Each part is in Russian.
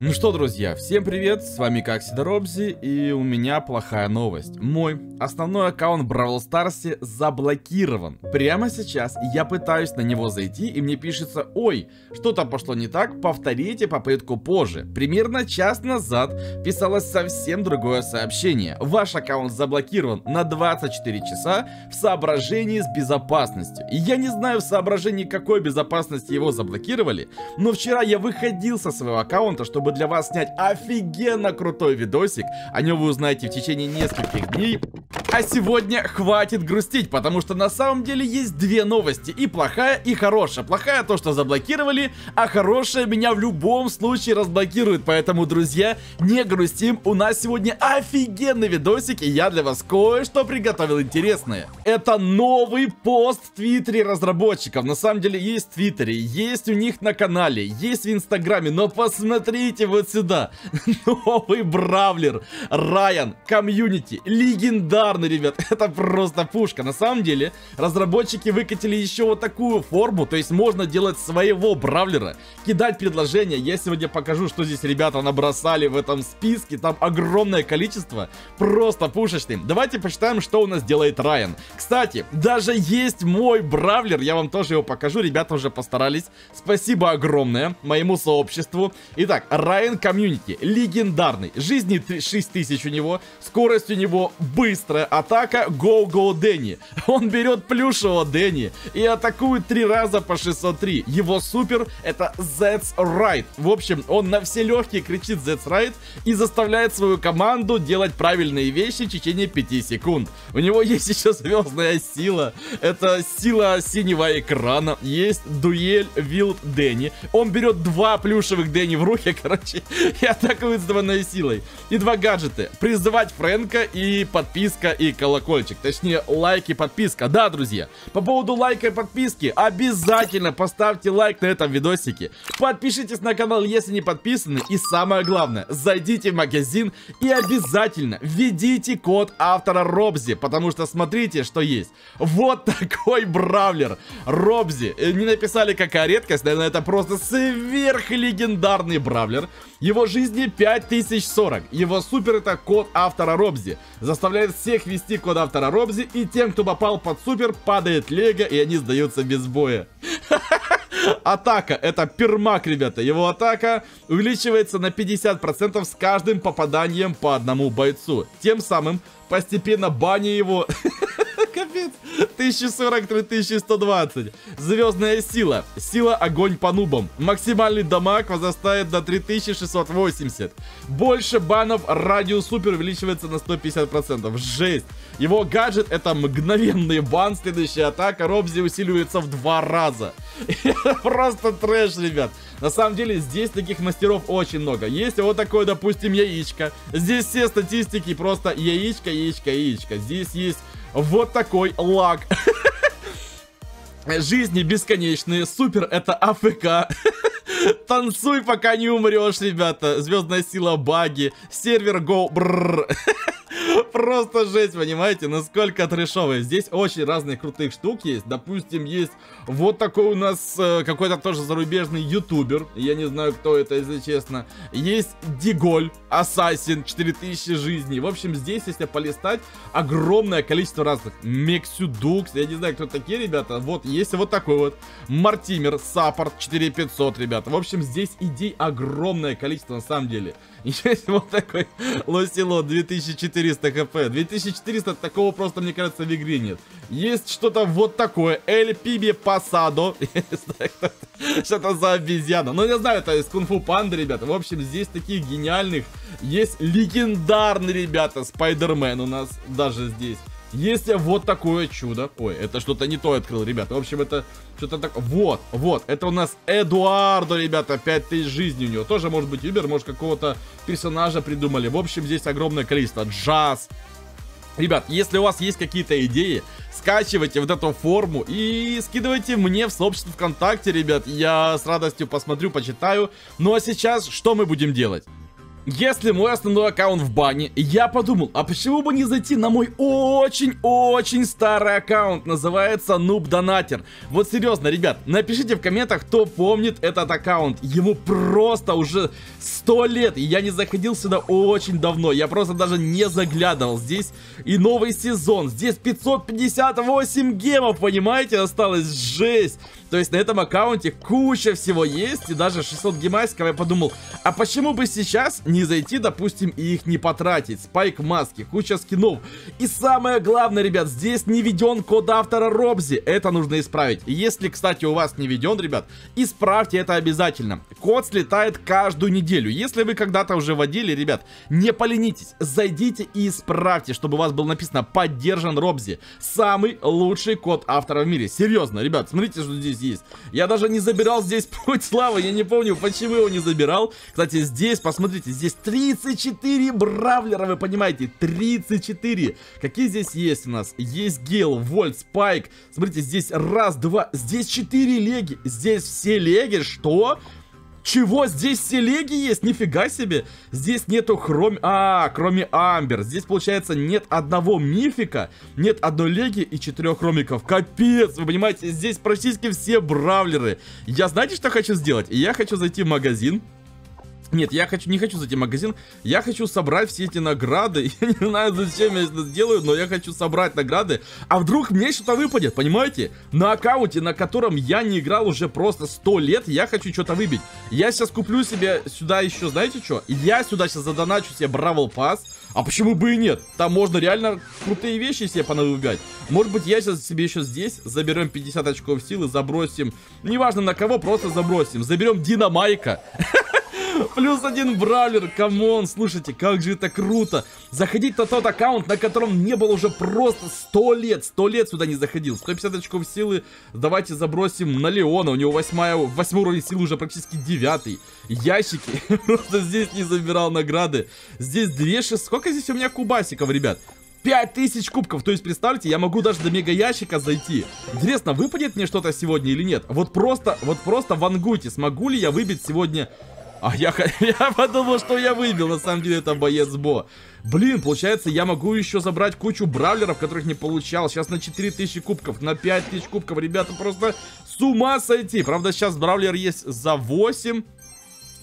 Ну что, друзья, всем привет, с вами как Робзи, и у меня плохая новость. Мой основной аккаунт в Бравл Старсе заблокирован. Прямо сейчас я пытаюсь на него зайти, и мне пишется, ой, что-то пошло не так, повторите попытку позже. Примерно час назад писалось совсем другое сообщение. Ваш аккаунт заблокирован на 24 часа в соображении с безопасностью. Я не знаю в соображении какой безопасности его заблокировали, но вчера я выходил со своего аккаунта, чтобы чтобы для вас снять офигенно крутой видосик. О нем вы узнаете в течение нескольких дней. А сегодня хватит грустить, потому что на самом деле есть две новости. И плохая, и хорошая. Плохая то, что заблокировали, а хорошая меня в любом случае разблокирует. Поэтому, друзья, не грустим. У нас сегодня офигенный видосик, и я для вас кое-что приготовил интересное. Это новый пост в Твиттере разработчиков. На самом деле есть в Твиттере, есть у них на канале, есть в Инстаграме. Но посмотрите Смотрите вот сюда. Новый бравлер. Райан. Комьюнити. Легендарный, ребят. Это просто пушка. На самом деле, разработчики выкатили еще вот такую форму. То есть можно делать своего бравлера. Кидать предложения. Я сегодня покажу, что здесь ребята набросали в этом списке. Там огромное количество. Просто пушечный. Давайте почитаем, что у нас делает Райан. Кстати, даже есть мой бравлер. Я вам тоже его покажу. Ребята уже постарались. Спасибо огромное моему сообществу. Итак, Райан Комьюнити, легендарный. Жизни 6000 у него, скорость у него быстрая, атака Go-Go Дэнни. Он берет плюшевого Дэнни и атакует три раза по 603. Его супер это That's Right. В общем, он на все легкие кричит That's Right и заставляет свою команду делать правильные вещи в течение 5 секунд. У него есть еще звездная сила. Это сила синего экрана. Есть дуэль Вилд Дэнни. Он берет два плюшевых Дэнни в руки, короче, и атакует с двойной силой. И два гаджеты. Призывать Фрэнка и подписка и колокольчик. Точнее, лайк и подписка. Да, друзья, по поводу лайка и подписки, обязательно поставьте лайк на этом видосике. Подпишитесь на канал, если не подписаны. И самое главное, зайдите в магазин и обязательно введите код автора Робзи. Потому что смотрите, что есть. Вот такой бравлер. Робзи. Э, не написали, какая редкость, наверное, это просто сверхлегендарный бравлер. Его жизни 5040. Его супер это код автора Робзи. Заставляет всех вести код автора Робзи. И тем, кто попал под супер, падает лего и они сдаются без боя. Атака, это пермак, ребята. Его атака увеличивается на 50% с каждым попаданием по одному бойцу. Тем самым постепенно баня его Капец. 1043, 1120. Звездная сила. Сила огонь по нубам. Максимальный дамаг возрастает до 3680. Больше банов радиус супер увеличивается на 150%. Жесть. Его гаджет это мгновенный бан. Следующая атака Робзи усиливается в два раза. Просто трэш, ребят. На самом деле, здесь таких мастеров очень много. Есть вот такое, допустим, яичко. Здесь все статистики просто яичко, яичко, яичко. Здесь есть вот такой лаг. Жизни бесконечные. Супер, это АФК. Танцуй, пока не умрешь, ребята. Звездная сила баги. Сервер go. Просто жесть, понимаете, насколько трешовая. Здесь очень разные крутых штук есть. Допустим, есть вот такой у нас э, какой-то тоже зарубежный ютубер. Я не знаю, кто это, если честно. Есть Диголь, Ассасин, 4000 жизней. В общем, здесь, если полистать, огромное количество разных. Мексюдукс, я не знаю, кто такие ребята. Вот, есть вот такой вот. Мартимер, Саппорт, 4500, ребята. В общем, здесь идей огромное количество на самом деле. Есть вот такой Лосило 2400 хп. 2400 такого просто, мне кажется, в игре нет. Есть что-то вот такое. Эль Пиби Пасадо. Что это за обезьяна? Ну, я знаю, это из Кунг-Фу Панды, ребята. В общем, здесь таких гениальных. Есть легендарный, ребята, Спайдермен у нас даже здесь. Есть вот такое чудо. Ой, это что-то не то открыл, ребята. В общем, это что-то так... Вот, вот, это у нас Эдуардо, ребята, 5000 жизней у него. Тоже может быть Юбер, может какого-то персонажа придумали. В общем, здесь огромное количество. Джаз. Ребят, если у вас есть какие-то идеи, скачивайте вот эту форму и скидывайте мне в сообщество ВКонтакте, ребят. Я с радостью посмотрю, почитаю. Ну а сейчас что мы будем делать? Если мой основной аккаунт в бане, я подумал, а почему бы не зайти на мой очень-очень старый аккаунт, называется Noob Donater. Вот серьезно, ребят, напишите в комментах, кто помнит этот аккаунт. Ему просто уже 100 лет, и я не заходил сюда очень давно, я просто даже не заглядывал. Здесь и новый сезон, здесь 558 гемов, понимаете, осталось, жесть. То есть на этом аккаунте куча всего есть, и даже 600 гемасиков я подумал, а почему бы сейчас не зайти, допустим, и их не потратить? Спайк маски, куча скинов. И самое главное, ребят, здесь не введен код автора Робзи, это нужно исправить. Если, кстати, у вас не введен, ребят, исправьте это обязательно. Код слетает каждую неделю. Если вы когда-то уже вводили, ребят, не поленитесь, зайдите и исправьте, чтобы у вас было написано «Поддержан Робзи». Самый лучший код автора в мире. Серьезно, ребят, смотрите, что здесь здесь. Я даже не забирал здесь путь славы, я не помню, почему его не забирал. Кстати, здесь, посмотрите, здесь 34 бравлера, вы понимаете, 34. Какие здесь есть у нас? Есть Гейл, Вольт, Спайк. Смотрите, здесь раз, два, здесь 4 леги. Здесь все леги, что? Чего? Здесь все леги есть? Нифига себе. Здесь нету хром... А, кроме Амбер. Здесь, получается, нет одного мифика, нет одной леги и четырех хромиков. Капец, вы понимаете, здесь практически все бравлеры. Я знаете, что хочу сделать? Я хочу зайти в магазин, нет, я хочу, не хочу зайти в магазин, я хочу собрать все эти награды. Я не знаю, зачем я это сделаю, но я хочу собрать награды. А вдруг мне что-то выпадет, понимаете? На аккаунте, на котором я не играл уже просто 100 лет, я хочу что-то выбить. Я сейчас куплю себе сюда еще, знаете что? Я сюда сейчас задоначу себе Бравл Пас. А почему бы и нет? Там можно реально крутые вещи себе понавыбивать. Может быть, я сейчас себе еще здесь заберем 50 очков силы, забросим. Неважно на кого, просто забросим. Заберем Динамайка. Плюс один бравлер, come on, слушайте, как же это круто. Заходить на тот аккаунт, на котором не было уже просто 100 лет, 100 лет сюда не заходил. 150 очков силы, давайте забросим на Леона, у него 8, 8 уровень силы уже практически 9. Ящики, просто здесь не забирал награды. Здесь 2 6, сколько здесь у меня кубасиков, ребят? 5000 кубков, то есть, представьте, я могу даже до мега ящика зайти. Интересно, выпадет мне что-то сегодня или нет? Вот просто, вот просто вангуйте, смогу ли я выбить сегодня а я, я подумал, что я выбил, на самом деле это боец Бо. Блин, получается, я могу еще забрать кучу бравлеров, которых не получал. Сейчас на 4000 кубков, на 5000 кубков, ребята, просто с ума сойти. Правда, сейчас бравлер есть за 8,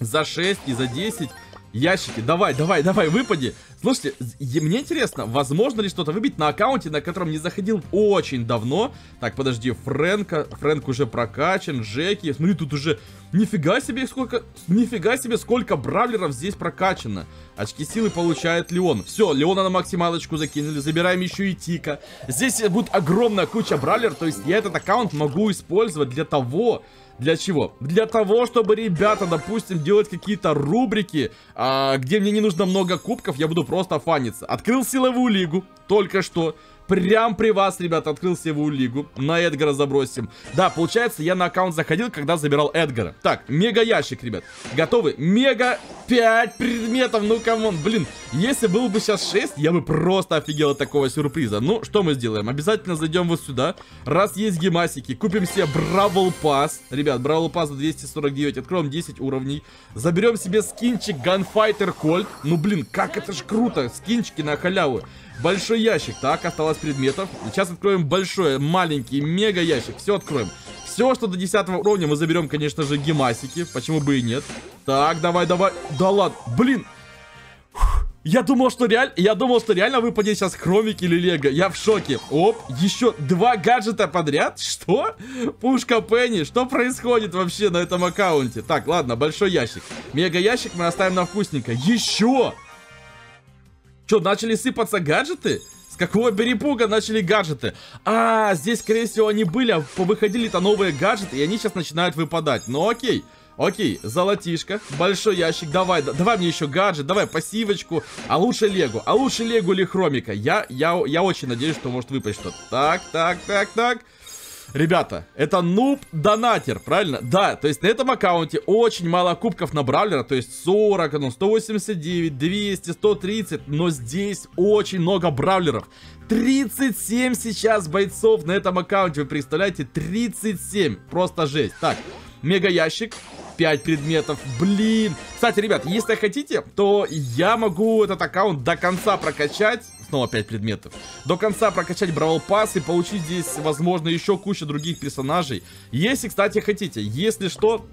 за 6 и за 10 ящики. Давай, давай, давай, выпади. Слушайте, мне интересно, возможно ли что-то выбить на аккаунте, на котором не заходил очень давно. Так, подожди, Фрэнка, Фрэнк уже прокачан, Джеки. Смотри, тут уже нифига себе сколько, нифига себе сколько бравлеров здесь прокачано. Очки силы получает Леон. Все, Леона на максималочку закинули, забираем еще и Тика. Здесь будет огромная куча бравлеров, то есть я этот аккаунт могу использовать для того, для чего? Для того, чтобы ребята, допустим, делать какие-то рубрики, а, где мне не нужно много кубков, я буду просто фаниться. Открыл силовую лигу, только что. Прям при вас, ребята, открыл силовую лигу. На Эдгара забросим. Да, получается, я на аккаунт заходил, когда забирал Эдгара. Так, мега ящик, ребят. Готовы? Мега 5 предметов, ну come on. Блин, если было бы сейчас 6, я бы просто офигел от такого сюрприза. Ну, что мы сделаем? Обязательно зайдем вот сюда. Раз есть гемасики, купим себе Бравл Пас. Ребят, Бравл Пас за 249. Откроем 10 уровней. Заберем себе скинчик Gunfighter Colt. Ну, блин, как это ж круто. Скинчики на халяву. Большой ящик. Так, осталось предметов. Сейчас откроем большой, маленький, мега ящик. Все откроем. Все, что до 10 уровня мы заберем, конечно же, гемасики. Почему бы и нет. Так, давай, давай. Да ладно. Блин. Я думал, что реально, я думал, что реально выпадет сейчас хромик или лего. Я в шоке. Оп, еще два гаджета подряд? Что? Пушка Пенни. Что происходит вообще на этом аккаунте? Так, ладно, большой ящик. Мега ящик мы оставим на вкусненько. Еще! Что, начали сыпаться гаджеты? С какого перепуга начали гаджеты? А, здесь, скорее всего, они были, а повыходили-то новые гаджеты, и они сейчас начинают выпадать. Ну, окей. Окей, золотишко, большой ящик, давай, давай мне еще гаджет, давай пассивочку, а лучше лего, а лучше лего или хромика, я, я, я очень надеюсь, что может выпасть что-то. Так, так, так, так, Ребята, это нуб донатер, правильно? Да, то есть на этом аккаунте очень мало кубков на бравлера, то есть 40, ну, 189, 200, 130, но здесь очень много бравлеров. 37 сейчас бойцов на этом аккаунте, вы представляете? 37, просто жесть. Так, мега ящик. 5 предметов. Блин. Кстати, ребят, если хотите, то я могу этот аккаунт до конца прокачать. Снова 5 предметов. До конца прокачать Бравл Пасс и получить здесь, возможно, еще кучу других персонажей. Если, кстати, хотите. Если что...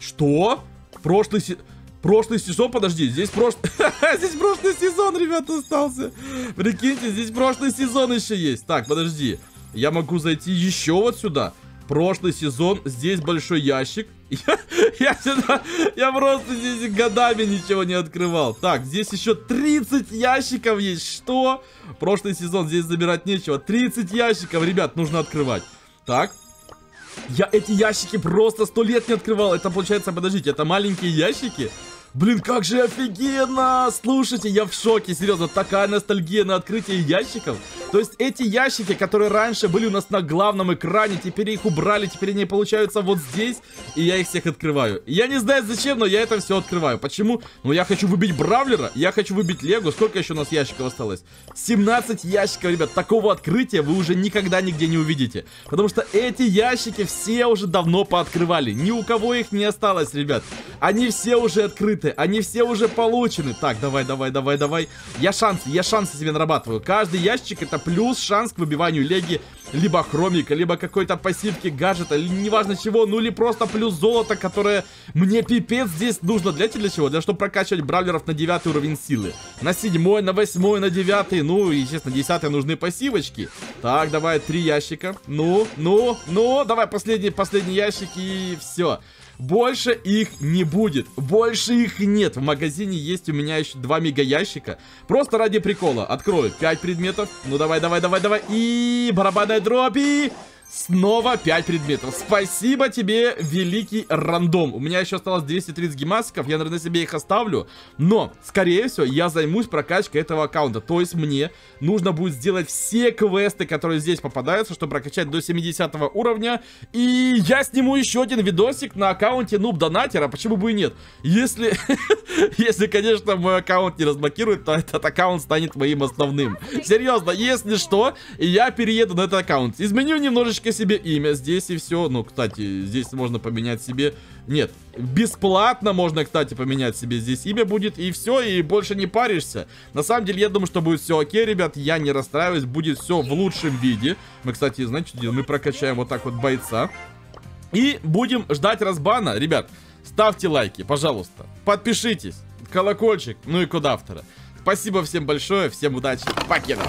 Что? Прошлый сезон... Прошлый сезон, подожди, здесь прошлый... здесь прошлый сезон, ребята, остался. Прикиньте, здесь прошлый сезон еще есть. Так, подожди. Я могу зайти еще вот сюда. Прошлый сезон, здесь большой ящик. Я, я сюда, я просто здесь годами ничего не открывал. Так, здесь еще 30 ящиков есть. Что? Прошлый сезон, здесь забирать нечего. 30 ящиков, ребят, нужно открывать. Так, я эти ящики просто сто лет не открывал. Это получается, подождите, это маленькие ящики? Блин, как же офигенно! Слушайте, я в шоке, серьезно, такая ностальгия на открытие ящиков. То есть эти ящики, которые раньше были у нас на главном экране, теперь их убрали, теперь они получаются вот здесь, и я их всех открываю. Я не знаю зачем, но я это все открываю. Почему? Ну я хочу выбить Бравлера, я хочу выбить Лего. Сколько еще у нас ящиков осталось? 17 ящиков, ребят. Такого открытия вы уже никогда нигде не увидите. Потому что эти ящики все уже давно пооткрывали. Ни у кого их не осталось, ребят. Они все уже открыты открыты, они все уже получены. Так, давай, давай, давай, давай. Я шансы, я шансы себе нарабатываю. Каждый ящик это плюс шанс к выбиванию леги, либо хромика, либо какой-то пассивки гаджета, неважно чего, ну или просто плюс золото, которое мне пипец здесь нужно. Для, для чего? Для чтобы прокачивать бравлеров на 9 уровень силы. На 7, на 8, на 9, ну и, естественно, 10 нужны пассивочки. Так, давай, три ящика. Ну, ну, ну, давай последний, последний ящик и все. Больше их не будет. Больше их нет. В магазине есть у меня еще два мега ящика. Просто ради прикола. Открою 5 предметов. Ну давай, давай, давай, давай. И барабанная дроби. Снова 5 предметов. Спасибо тебе, великий рандом. У меня еще осталось 230 гемасиков. Я, наверное, себе их оставлю. Но, скорее всего, я займусь прокачкой этого аккаунта. То есть мне нужно будет сделать все квесты, которые здесь попадаются, чтобы прокачать до 70 уровня. И я сниму еще один видосик на аккаунте Нуб Донатера. Почему бы и нет? Если, если, конечно, мой аккаунт не разблокирует, то этот аккаунт станет моим основным. Серьезно, если что, я перееду на этот аккаунт. Изменю немножечко Выберите себе имя здесь и все. Ну, кстати, здесь можно поменять себе... Нет, бесплатно можно, кстати, поменять себе здесь имя будет. И все, и больше не паришься. На самом деле, я думаю, что будет все окей, ребят. Я не расстраиваюсь, будет все в лучшем виде. Мы, кстати, знаете? Мы прокачаем вот так вот бойца. И будем ждать разбана. Ребят, ставьте лайки, пожалуйста. Подпишитесь. Колокольчик, ну и куда автора. Спасибо всем большое, всем удачи, покеда.